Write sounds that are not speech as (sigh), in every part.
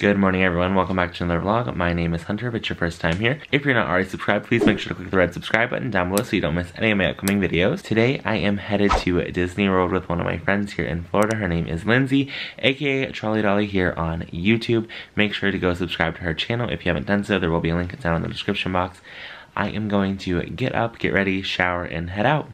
Good morning everyone, welcome back to another vlog. My name is Hunter if it's your first time here. If you're not already subscribed, please make sure to click the red subscribe button down below so you don't miss any of my upcoming videos. Today I am headed to Disney World with one of my friends here in Florida. Her name is Lindsey, aka Trolley Dolly here on YouTube. Make sure to go subscribe to her channel if you haven't done so. There will be a link down in the description box. I am going to get up, get ready, shower, and head out.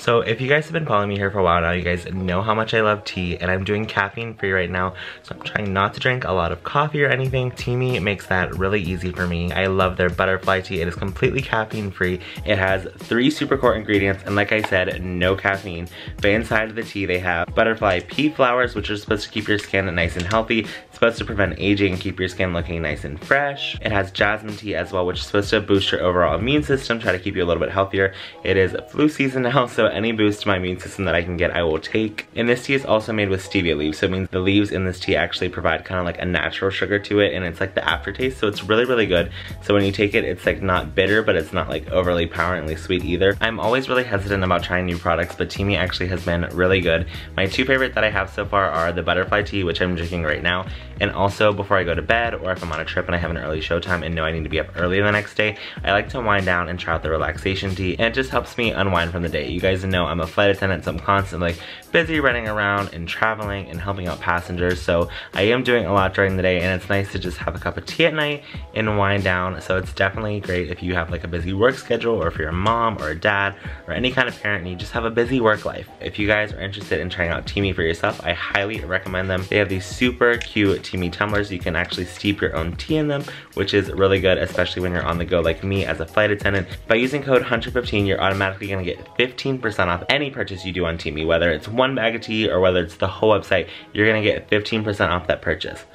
So if you guys have been following me here for a while now, you guys know how much I love tea and I'm doing caffeine free right now. So I'm trying not to drink a lot of coffee or anything. Teami makes that really easy for me. I love their butterfly tea. It is completely caffeine free. It has three super core ingredients and like I said, no caffeine. But inside of the tea they have butterfly pea flowers which are supposed to keep your skin nice and healthy. It's supposed to prevent aging and keep your skin looking nice and fresh. It has jasmine tea as well which is supposed to boost your overall immune system, try to keep you a little bit healthier. It is flu season now (laughs) so any boost to my immune system that I can get, I will take. And this tea is also made with stevia leaves, so it means the leaves in this tea actually provide kind of like a natural sugar to it, and it's like the aftertaste, so it's really, really good. So when you take it, it's like not bitter, but it's not like overly poweringly sweet either. I'm always really hesitant about trying new products, but Teami actually has been really good. My two favorite that I have so far are the butterfly tea, which I'm drinking right now, and also before I go to bed, or if I'm on a trip and I have an early showtime and know I need to be up early the next day, I like to wind down and try out the relaxation tea, and it just helps me unwind from the day. You guys know I'm a flight attendant, so I'm constantly busy running around and traveling and helping out passengers. So I am doing a lot during the day and it's nice to just have a cup of tea at night and wind down. So it's definitely great if you have like a busy work schedule or if you're a mom or a dad or any kind of parent and you just have a busy work life. If you guys are interested in trying out Teami for yourself, I highly recommend them. They have these super cute Teami tumblers. You can actually steep your own tea in them, which is really good, especially when you're on the go like me as a flight attendant. By using code HUNTER15, you're automatically gonna get 15% off any purchase you do on Teami, whether it's one bag of tea or whether it's the whole website, you're gonna get 15% off that purchase.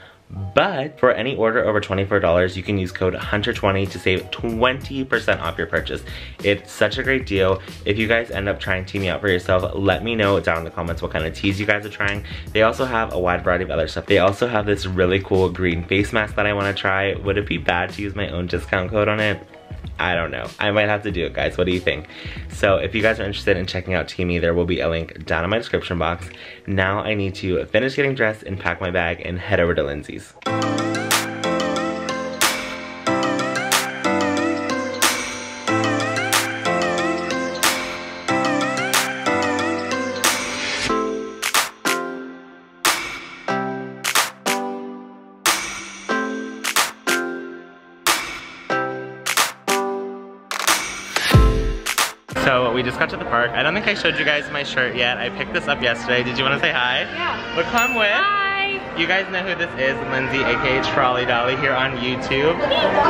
But for any order over $24, you can use code HUNTER20 to save 20% off your purchase. It's such a great deal. If you guys end up trying Teami out for yourself, let me know down in the comments what kind of teas you guys are trying. They also have a wide variety of other stuff. They also have this really cool green face mask that I wanna try. Would it be bad to use my own discount code on it? I don't know. I might have to do it, guys. What do you think? So if you guys are interested in checking out Teami, there will be a link down in my description box. Now I need to finish getting dressed and pack my bag and head over to Lindsey's. Just got to the park. I don't think I showed you guys my shirt yet. I picked this up yesterday. Did you want to say hi? Yeah. Look who I'm with. Hi. You guys know who this is, Lindsey, aka Trolley Dolly here on YouTube.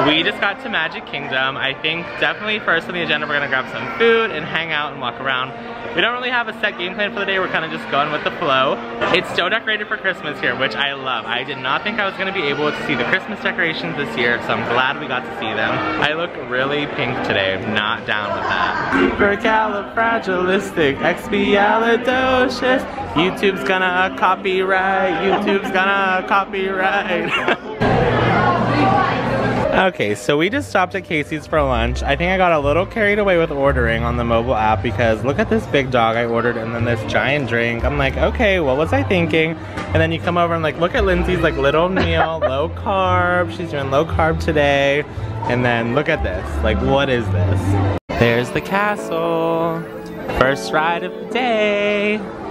We just got to Magic Kingdom. I think definitely first on the agenda, we're gonna grab some food and hang out and walk around. We don't really have a set game plan for the day. We're kind of just going with the flow. It's still decorated for Christmas here, which I love. I did not think I was gonna be able to see the Christmas decorations this year, so I'm glad we got to see them. I look really pink today. I'm not down with that. Supercalifragilistic, expialidocious. YouTube's gonna copyright. YouTube's gonna copyright. (laughs) Okay, so we just stopped at Casey's for lunch. I think I got a little carried away with ordering on the mobile app because look at this big dog I ordered and then this giant drink. I'm like, okay, what was I thinking? And then you come over and like, look at Lindsey's like little meal, (laughs) low carb. She's doing low carb today. And then look at this, like what is this? There's the castle. First ride of the day.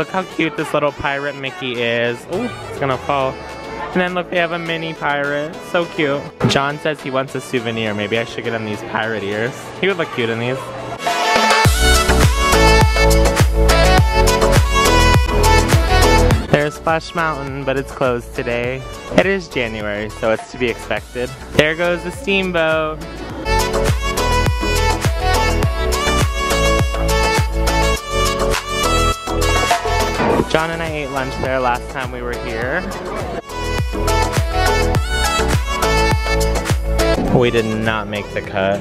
Look how cute this little pirate Mickey is. Oh, it's gonna fall. And then look, they have a mini pirate. So cute. John says he wants a souvenir. Maybe I should get him these pirate ears. He would look cute in these. There's Splash Mountain, but it's closed today. It is January, so it's to be expected. There goes the steamboat. John and I ate lunch there last time we were here. We did not make the cut.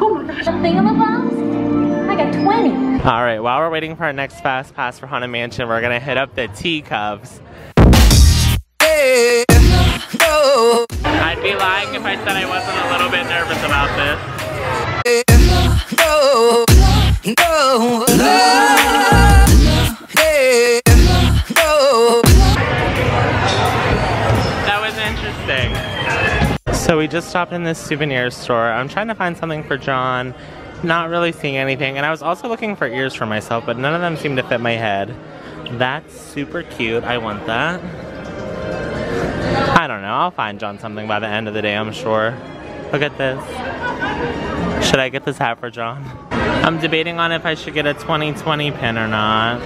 Oh thingamabobs? I got 20. All right, while we're waiting for our next fast pass for Haunted Mansion, we're gonna hit up the teacups. I'd be lying if I said I wasn't a little bit nervous about this. That was interesting. So we just stopped in this souvenir store. I'm trying to find something for John. Not really seeing anything. And I was also looking for ears for myself, but none of them seem to fit my head. That's super cute. I want that. I don't know. I'll find John something by the end of the day, I'm sure. Look at this. Should I get this hat for John? I'm debating on if I should get a 2020 pin or not.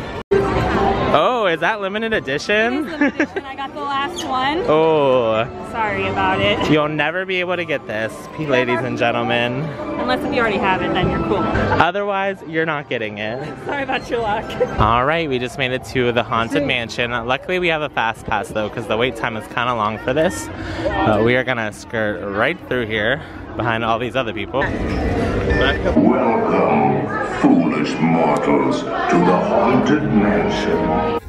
Oh, is that limited edition? limited edition. I got the last one. (laughs) oh. Sorry about it. (laughs) You'll never be able to get this, ladies and gentlemen. Unless if you already have it, then you're cool. Otherwise, you're not getting it. Sorry about your luck. (laughs) All right, we just made it to the Haunted Mansion. Luckily, we have a fast pass though, because the wait time is kind of long for this. But we are gonna skirt right through here, behind all these other people. Welcome, foolish mortals, to the Haunted Mansion.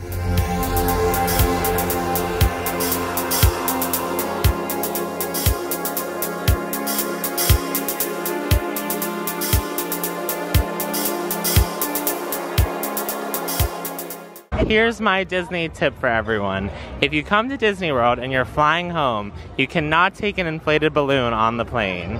Here's my Disney tip for everyone. If you come to Disney World and you're flying home, you cannot take an inflated balloon on the plane.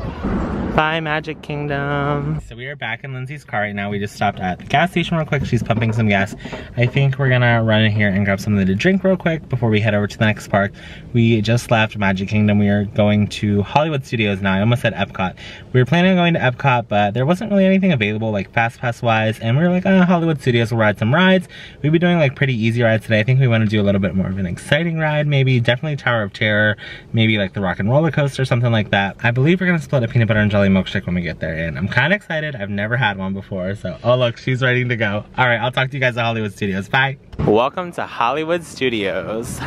Bye, Magic Kingdom. So we are back in Lindsey's car right now. We just stopped at the gas station real quick. She's pumping some gas. I think we're gonna run in here and grab something to drink real quick before we head over to the next park. We just left Magic Kingdom. We are going to Hollywood Studios now. I almost said Epcot. We were planning on going to Epcot, but there wasn't really anything available like Fast Pass wise. And we were like, oh, Hollywood Studios will ride some rides. We'll be doing like pretty easy rides today. I think we want to do a little bit more of an exciting ride, maybe definitely Tower of Terror, maybe like the Rock and Roller Coaster, or something like that. I believe we're gonna split a peanut butter and jelly milkshake when we get there and I'm kind of excited. I've never had one before so oh look she's ready to go. All right I'll talk to you guys at Hollywood Studios. Bye. Welcome to Hollywood Studios.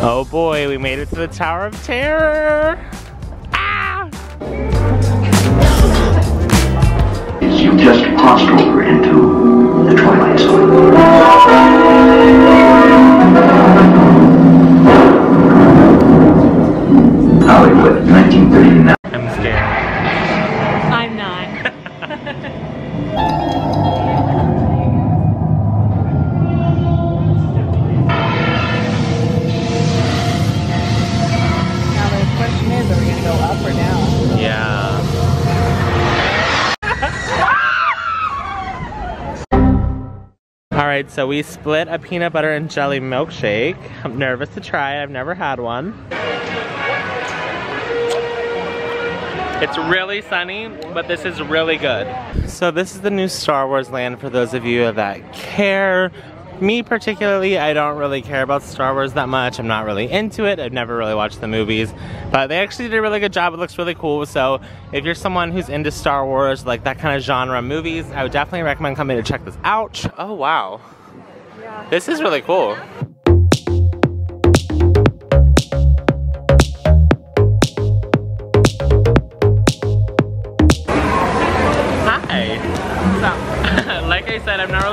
Oh boy, we made it to the Tower of Terror. Ah! You just crossed over into Thank you. Right, so we split a peanut butter and jelly milkshake. I'm nervous to try it. I've never had one. It's really sunny, but this is really good. So this is the new Star Wars land for those of you that care. Me particularly, I don't really care about Star Wars that much. I'm not really into it. I've never really watched the movies, but they actually did a really good job. It looks really cool. So if you're someone who's into Star Wars, like that kind of genre movies, I would definitely recommend coming to check this out. Oh wow. This is really cool.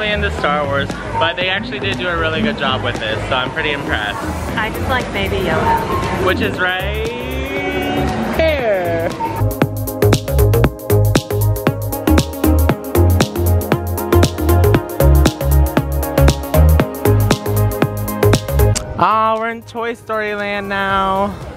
Really into Star Wars, but they actually did do a really good job with this, so I'm pretty impressed. I just like Baby Yoda. Which is right here. Oh, we're in Toy Story Land now.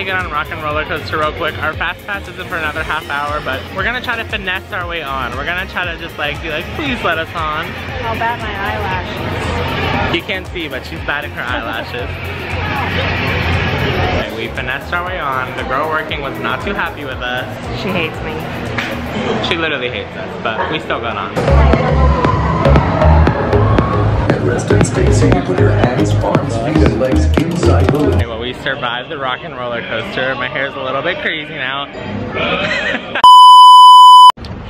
To get on Rock and Roller Coaster real quick. Our fast pass isn't for another half hour, but we're gonna try to finesse our way on. We're gonna try to just like be like, please let us on. I'll bat my eyelashes. You can't see, but she's batting her eyelashes. (laughs) Okay, we finessed our way on. The girl working was not too happy with us. She hates me. She literally hates us, but we still got on. Rest and stay seated with your hands, arms, survived the rock and roller coaster. My hair's a little bit crazy now. (laughs)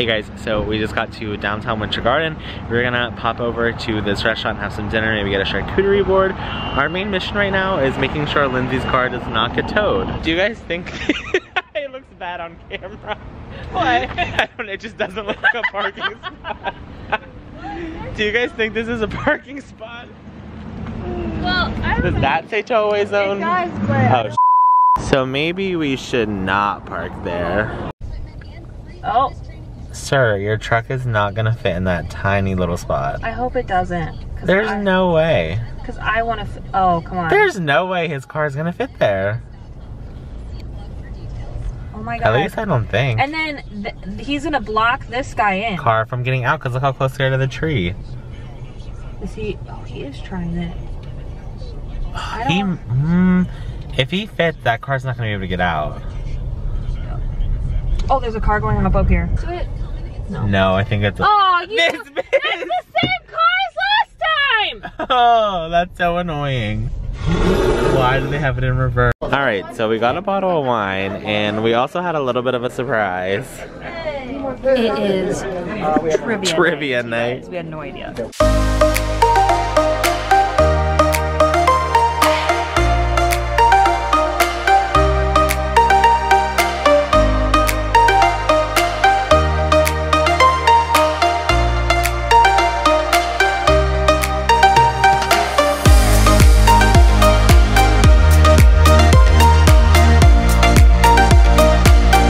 Hey guys, so we just got to downtown Winter Garden. We're gonna pop over to this restaurant, and have some dinner, maybe get a charcuterie board. Our main mission right now is making sure Lindsey's car does not get towed. Do you guys think (laughs) it looks bad on camera? What? (laughs) I don't know, it just doesn't look like a parking spot. Do you guys think this is a parking spot? Well, Does think that say towaway zone? it does, but Oh, so maybe we should not park there. oh, Sir, your truck is not gonna fit in that tiny little spot. I hope it doesn't. There's I, no way. Cause I want to. Oh, come on. There's no way his car is gonna fit there. Oh my god. At least I don't think. And then th he's gonna block this guy in. car from getting out because look how close they are to the tree. Is he? Oh, he is trying it. I He, mm, if he fits, that car's not gonna be able to get out. Oh, there's a car going up up here. No. No, I think it's. A, Oh, (laughs) you. Miss, That's the same car as last time. oh, that's so annoying. Why do they have it in reverse? All right, so we got a bottle of wine, and we also had a little bit of a surprise. It is trivia. Trivia night. We had no idea.